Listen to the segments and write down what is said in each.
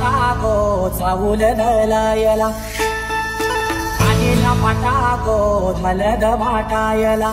जाता गो चावूल नलायला अनिला पाटा गो मलद वाटायला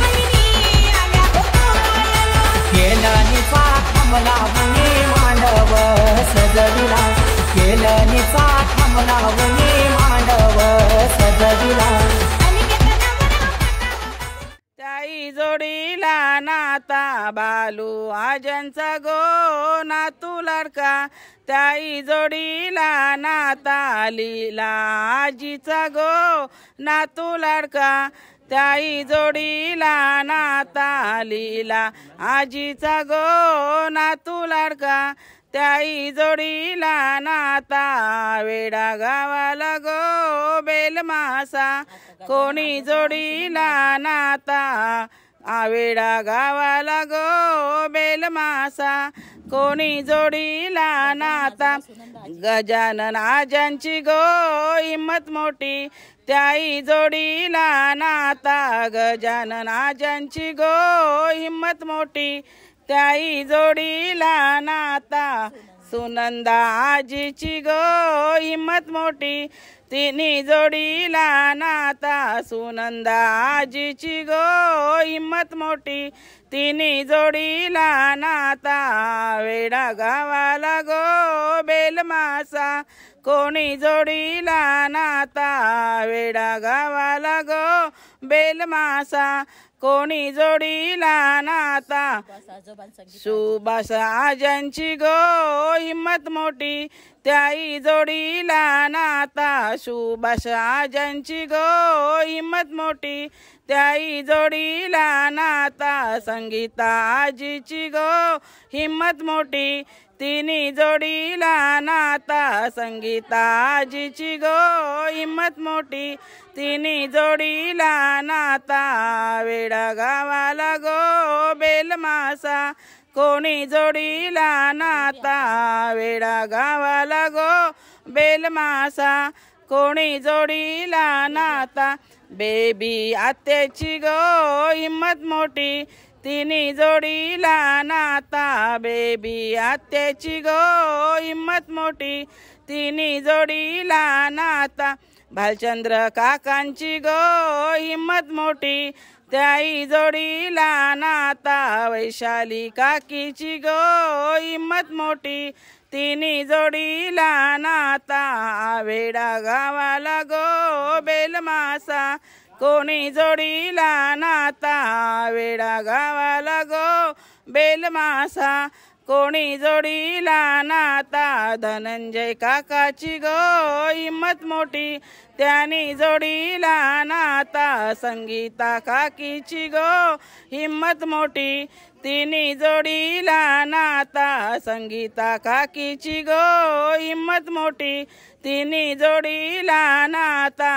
बहिणी आल्या गोपाळाला केलं निचा थांबला वनी मांडव सजविला. केलं थांबला वनी मांडव सजविला. अनिकेत नवरा जोडीला नाता बालू आजनचा गो नातू लाडका. त्याई जोडीला नातालीला आजीचा गो नातू लाडका. त्याई जोडीला नाता लीला आजीचा गो नातू लाडका. त्याई जोडीला नाता वेडा गावाला गो बेल मासा. कोणी जोडीला नाता आवेडा गावाला गो बेल मासा. कोणी जोडीला नाता? गजानन आजांची गो हिंमत मोठी. त्याई जोडीला नाता? गजानन आजांची गो हिंमत मोठी. त्याई जोडीला नाता? सुनंदा आजीची गो हिम्मत मोठी. तिन्ही जोडीला नाता. सुनंदा आजीची गो हिम्मत मोठी. तिन्ही जोडीला नाता. वेडा गावाला गो बेलमासा कोणी जोडीला नाता. वेडा गावाला गो बेलमासा कोणी जोडीला नाता? सुभाष आजांची गो हिम्मत मोठी त्याई जोडीला नाता? सुभाष आजांची गो हिम्मत मोठी त्याई जोडीला नाता? संगीता आजीची गो हिम्मत मोठी तिने जोडीला नाता संगीताजीची गो हिंमत मोठी. तिने जोडीला नाता वेडा गावाला गो बेल मासा. कोणी जोडीला नाता वेडा गावाला गो बेल मासा. कोणी जोडीला नाता बेबी आत्याची गो हिंमत मोठी. तिन्ही जोडीला नाता बेबी आत्याची गो हिंमत मोठी. तिन्ही जोडीला नाता भालचंद्र काकांची गो हिंमत मोठी. त्याई जोडीला नाता वैशाली काकीची गो हिंमत मोठी. तिनी जोडीला नाता वेडा गावाला गो बेलमासा. कोणी जोडीला नाता वेडा गावाला गो बेलमासा कोणी जोडीला नाता धनंजय काकाची गो हिंमत मोठी. त्यानी जोडीला नाता संगीता काकीची गो हिंमत मोठी. तिन्ही जोडीला नाता संगीता काकीची गो हिंमत मोठी. तिनी जोडीला नाता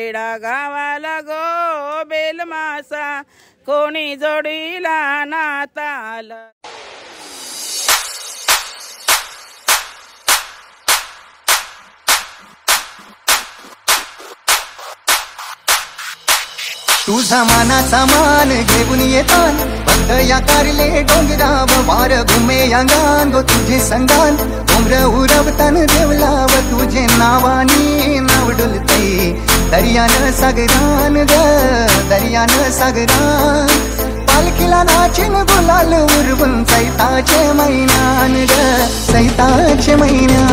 वेडा गावाला गो बेलमासा कोणी जोडीला नाता तुझा मानाचा मान घेऊन येतान बंद या कारले डोंगराव वार घुमे अंगान गो तुझे संगान. डोंगर उरवतान देवलाव तुझे नावानी दर्यान सागरान ग दर्यान सागरान. पालखीला नाचिन गुलाल उरवून सैताचे मैनान ग सैताचे मैना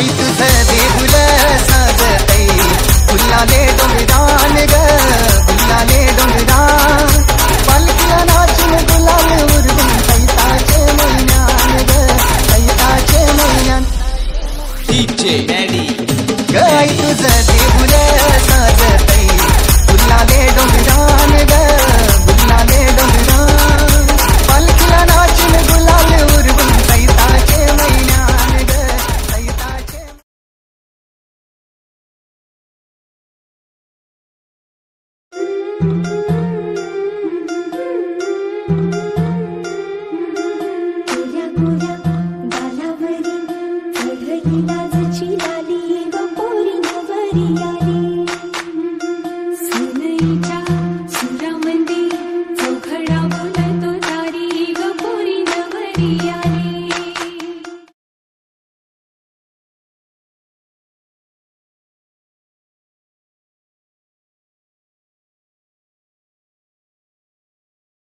आई तुझं देहुल साजतई फुलाले डोंगरान ग फुलाले डोंगरान।